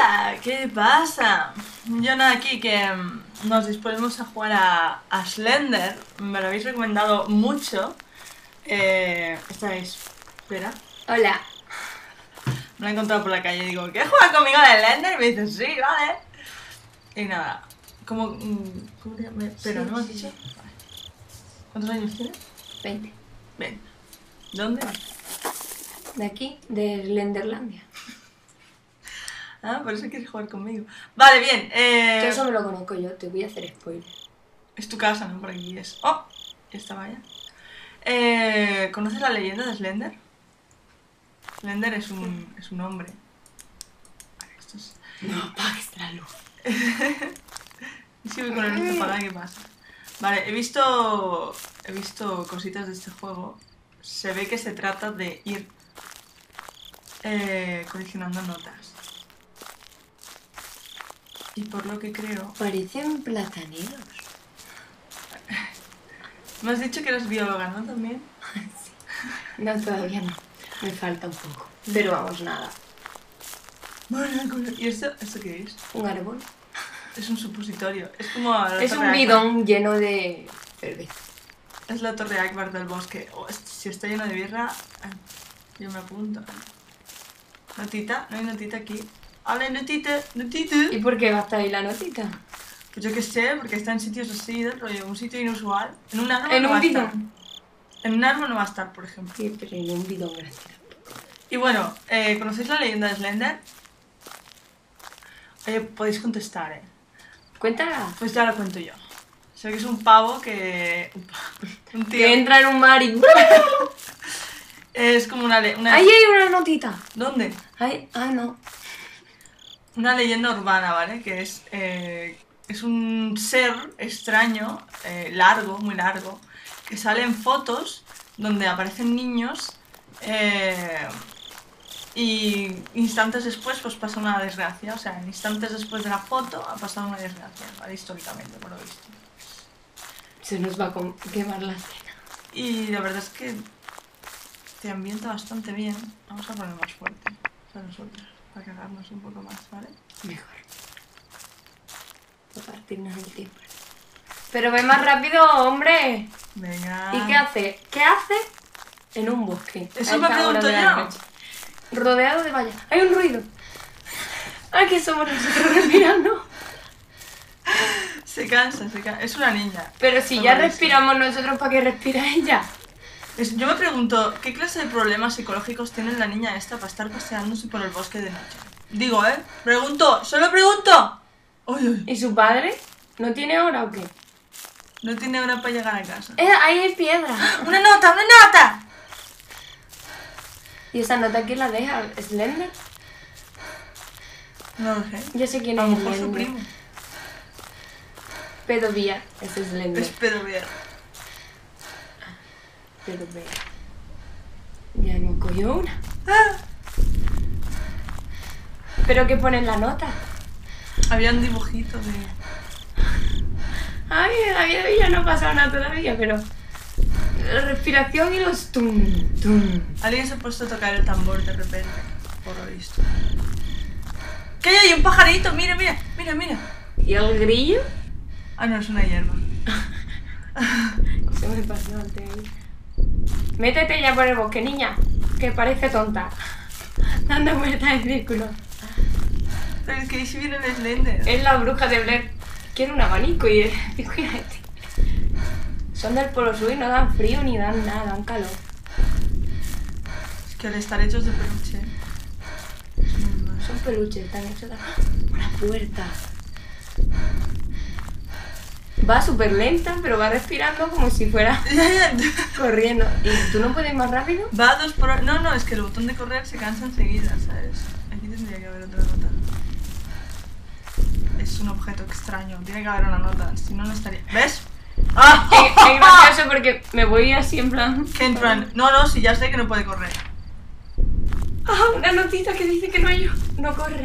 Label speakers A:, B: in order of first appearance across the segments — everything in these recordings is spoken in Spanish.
A: Hola, ¿qué pasa? Yo nada, aquí que mm, nos disponemos a jugar a, a Slender. Me lo habéis recomendado mucho. Eh, esta es. Espera.
B: Hola.
A: Me lo he encontrado por la calle y digo, ¿quieres jugar conmigo a Slender? Y me dicen, sí, vale. Y nada, como. mm, ¿Cómo te llamas?
B: Sí,
A: ¿no me has
B: sí.
A: dicho? Vale. ¿Cuántos años tienes?
B: 20.
A: Ven. ¿Dónde?
B: De aquí, de Slenderlandia.
A: Ah, por eso quieres jugar conmigo. Vale, bien. Eh,
B: eso me lo conozco yo, te voy a hacer spoiler.
A: Es tu casa, ¿no? Por aquí es. ¡Oh! Ya estaba ya. Eh, ¿Conoces la leyenda de Slender? Slender es un, es un hombre. Vale, esto es...
B: No apagues la luz.
A: Si voy con el luz apagada, ¿qué pasa? Vale, he visto, he visto cositas de este juego. Se ve que se trata de ir eh, coleccionando notas. Y por lo que creo...
B: Parecen plataneros.
A: Me has dicho que eres bióloga, ¿no? También.
B: No, todavía no. Me falta un poco. Pero vamos, nada.
A: ¿Y esto, esto qué es?
B: Un árbol.
A: Es un supositorio. Es como. la
B: Es
A: Torre
B: un
A: Akbar.
B: bidón lleno de cerveza.
A: Es la torre Akbar del bosque. Oh, si está lleno de birra, eh, yo me apunto. ¿Notita? ¿No hay notita aquí? ¡Hola, notita! ¡Notita!
B: ¿Y por qué va a estar ahí la notita?
A: Pues yo qué sé, porque está en sitios así, del rollo, un sitio inusual. En un árbol
B: En
A: no
B: un
A: va a estar. En un árbol no va a estar, por ejemplo.
B: Sí, pero en un bidón grande.
A: Y bueno, eh, ¿conocéis la leyenda de Slender? Oye, podéis contestar, ¿eh?
B: Cuéntala.
A: Pues ya lo cuento yo. Sé que es un pavo que... Un, pavo, un tío...
B: Que entra en un mar y...
A: Es como una, una...
B: Ahí hay una notita.
A: ¿Dónde?
B: Ay, ah, no.
A: Una leyenda urbana, ¿vale? Que es... eh, es un ser extraño, eh, largo, muy largo, que sale en fotos donde aparecen niños eh, y instantes después pues pasa una desgracia. O sea, en instantes después de la foto ha pasado una desgracia, ¿vale? Históricamente, por lo visto.
B: Se nos va a quemar la cena.
A: Y la verdad es que te ambienta bastante bien. Vamos a poner más fuerte para nosotros, para cagarnos un poco más, ¿vale?
B: Mejor. Para partirnos el tiempo. Pero ve más rápido, hombre.
A: Venga.
B: ¿Y qué hace? ¿Qué hace en un bosque?
A: Eso
B: A
A: me pregunto yo.
B: Rodeado de vallas. Hay un ruido. Ay, que somos nosotros respirando.
A: Se cansa, se cansa. Es una niña.
B: Pero si ya respiramos nosotros, ¿para qué respira ella?
A: Es- yo me pregunto, ¿qué clase de problemas psicológicos tiene la niña esta para estar paseándose por el bosque de noche? Digo, ¿eh? Pregunto, solo pregunto. Uy, uy.
B: ¿Y su padre? ¿No tiene hora o qué?
A: No tiene hora para llegar a casa.
B: Eh, ahí hay piedra.
A: ¡Una nota, una nota!
B: ¿Y esa nota quién la deja? ¿Slender?
A: No lo sé.
B: Yo sé quién
A: A
B: es
A: lo mejor su primo.
B: Pedovía. Es Slender.
A: Es pedovía.
B: Pedovía. Ya hemos cogido una.
A: Ah,
B: ¿Pero qué pone en la nota?
A: había un dibujito de...
B: Ay, en la vida no ha pasado nada todavía, pero... La respiración y los tum, tum.
A: Alguien se ha puesto a tocar el tambor de repente, por lo visto. ¿Qué hay ahí? Un pajarito, mira, mira, mira, mira.
B: ¿Y el grillo?
A: Ah, no, es una hierba.
B: Se me pasó antes ahí. Métete ya por el bosque, niña, que parece tonta. Dando vueltas en círculo.
A: Pero es que viene el Slender.
B: Es la bruja de Blair. Quiere un abanico y. Son del polo sur y no dan frío ni dan nada, dan calor.
A: Es que al estar hechos de peluche. es.
B: Son peluches, están hechos de... Una puerta. Va súper lenta, pero va respirando como si fuera corriendo. ¿Y tú no puedes ir más rápido?
A: Va a dos por hora. No, no, es que el botón de correr se cansa enseguida, ¿sabes? Aquí tendría que haber otra nota. Es un objeto extraño, tiene que haber una nota, si no, no estaría. ¿Ves? ¡Ah!
B: Es, es gracioso porque me voy así en plan...
A: Que entran. No, no, si ya sé que no puede correr.
B: Ah, una notita que dice que no hay... No corra.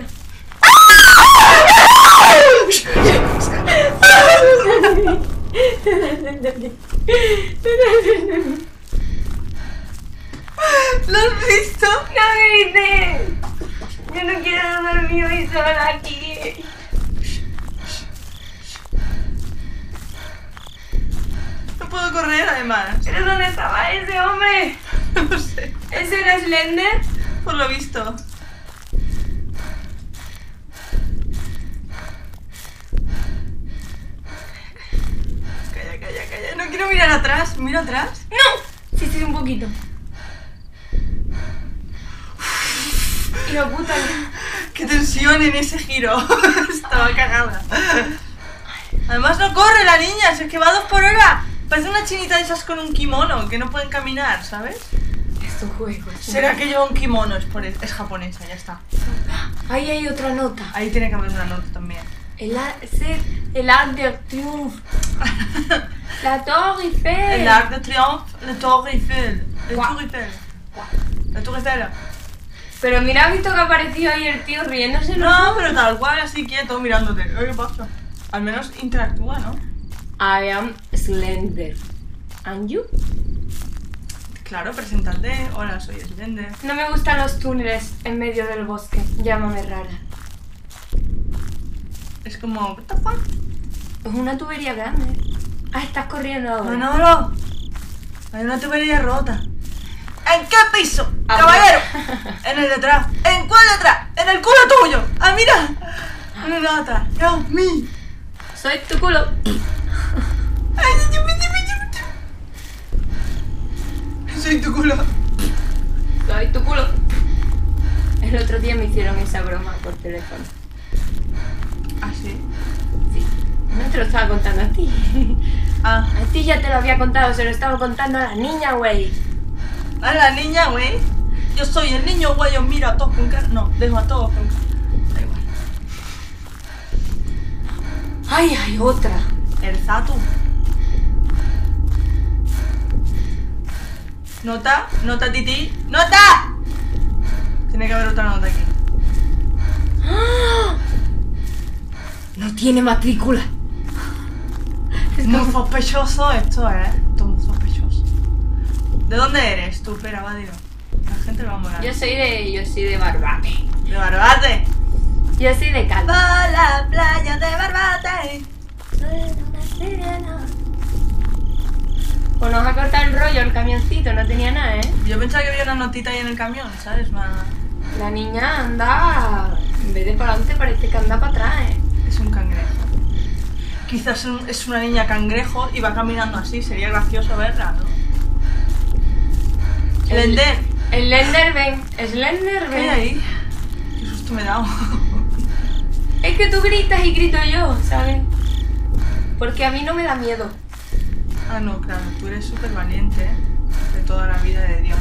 A: Además.
B: ¿Pero dónde estaba ese hombre?
A: No sé.
B: ¿Ese era Slender?
A: Por lo visto. Calla, calla, calla. No quiero mirar atrás. Mira atrás.
B: ¡No! Sí, sí, un poquito. Hijo puta.
A: Qué tensión en ese giro. Estaba cagada. Además no corre la niña, si es que va a dos por hora. Parece una chinita de esas con un kimono, que no pueden caminar, ¿sabes?
B: Es un juego. es un-
A: Será que lleva un kimono, es, por es japonesa, ya está.
B: Ahí hay otra nota.
A: Ahí tiene que haber una nota también.
B: El, c'est el Arc de Triomphe. La Torre Eiffel.
A: El Arc de Triomphe, la Tour Eiffel. El
B: Guau.
A: Tour Eiffel. La Tour Eiffel.
B: Pero mira, ¿has visto que apareció ahí el tío riéndose?
A: No, pero tal cual, así quieto, mirándote. ¿Qué pasa? Al menos interactúa, ¿no?
B: I am Slender. And you?
A: Claro, preséntate. Hola, soy Slender.
B: No me gustan los túneles en medio del bosque. Llámame rara.
A: Es como, what the fuck?
B: Es una tubería grande. Ah, estás corriendo ahora.
A: Manolo, hay una tubería rota. ¿En qué piso?
B: Ah,
A: Caballero. En el de atrás. ¿En cuál de atrás? En el culo tuyo. Ah, mira. Una nota. Dios mío.
B: Soy tu culo.
A: Soy tu culo.
B: Soy tu culo. El otro día me hicieron esa broma por teléfono.
A: Ah, sí.
B: Sí. No te lo estaba contando a ti.
A: Ah,
B: A ti ya te lo había contado, se lo estaba contando a la niña, güey.
A: a la niña, güey. Yo soy el niño, güey. Yo miro a todos con cara. No, dejo a todos con cara. Da igual.
B: Ay, hay otra.
A: El Zatu. Nota, nota, titi. ¡Nota! Tiene que haber otra nota aquí.
B: No tiene matrícula. Es
A: Muy sospechoso esto, ¿eh? Esto es muy sospechoso. ¿De dónde eres tú? Espera, va, dilo. La gente lo va a molar.
B: Yo soy de. Yo soy de Barbate.
A: De Barbate.
B: Yo soy de.
A: Va a la playa de Barbate.
B: Pues nos ha cortado el rollo el camioncito, no tenía nada, ¿eh?
A: Yo pensaba que había una notita ahí en el camión, ¿sabes? Una-
B: La niña anda. En vez de para adelante, parece que anda para atrás, ¿eh?
A: Es un cangrejo. Quizás es un- es una niña cangrejo y va caminando así. Sería gracioso verla, ¿no? Slender.
B: Slenderman. Slenderman.
A: ¿Qué hay ahí? Qué susto me he dado.
B: Es que tú gritas y grito yo, ¿sabes? Porque a mí no me da miedo.
A: Ah, no, claro, tú eres súper valiente, ¿eh? Toda la vida de Dios.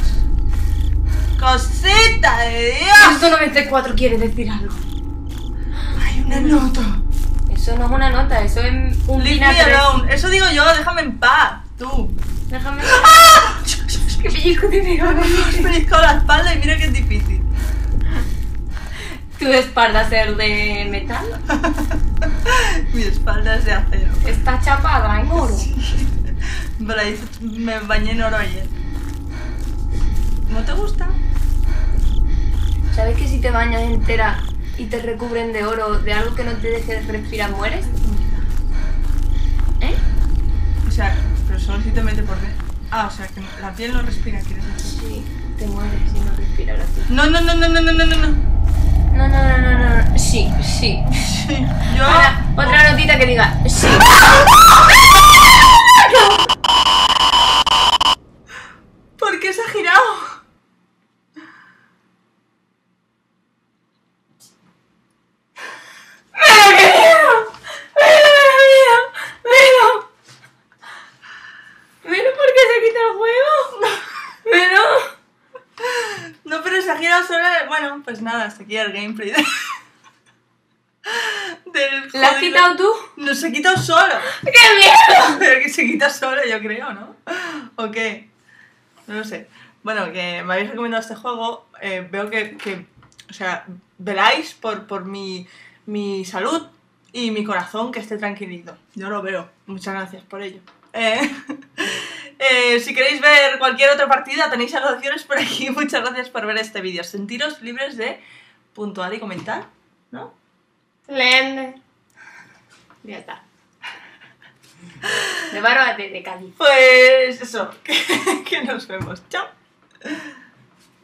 A: ¡Cosita de Dios!
B: 194 quiere decir algo.
A: Hay una nota.
B: Eso no es una nota, eso es un
A: Leave me alone. Eso digo yo, déjame en paz. Tú.
B: Déjame. ¡Qué pellizco te pegó!
A: Me has pellizcado la espalda y mira que es difícil.
B: ¿Tu espalda ser de metal?
A: Mi espalda es de acero.
B: Está chapada en oro.
A: Me, hice- me bañé en oro ayer. ¿No te gusta?
B: ¿Sabes que si te bañas entera y te recubren de oro de algo que no te deje respirar, mueres? ¿Eh?
A: O sea, pero solo si te mete por dentro. Ah, o sea, que la piel no respira, quieres decir.
B: Sí, te mueres si no respiras así.
A: No, no, no, no, no, no, no, no. no.
B: No, no, no, no, no. no. Sí, sí.
A: Sí, yo.
B: Ahora, otra notita que diga sí.
A: ¿Por qué se ha girado?
B: ¡Melo! ¿Melo por qué se quita el juego? ¡Melo!
A: No, pero se ha girado solo. Bueno, pues nada, hasta aquí el gameplay. de- Del
B: ¿La has quitado tú?
A: No, se ha quitado solo.
B: ¡Qué miedo!
A: Pero que se quita solo, yo creo, ¿no? ¿O qué? No lo sé. Bueno, que me habéis recomendado este juego. eh, veo que, que, o sea, veláis por, por mi, mi salud y mi corazón que esté tranquilito. Yo lo veo. Muchas gracias por ello. Eh, Eh, si queréis ver cualquier otra partida, tenéis anotaciones por aquí. Muchas gracias por ver este vídeo. Sentiros libres de puntuar y comentar, ¿no?
B: Leende. Ya está. De Bárbara de Cádiz.
A: Pues eso, que nos vemos. Chao.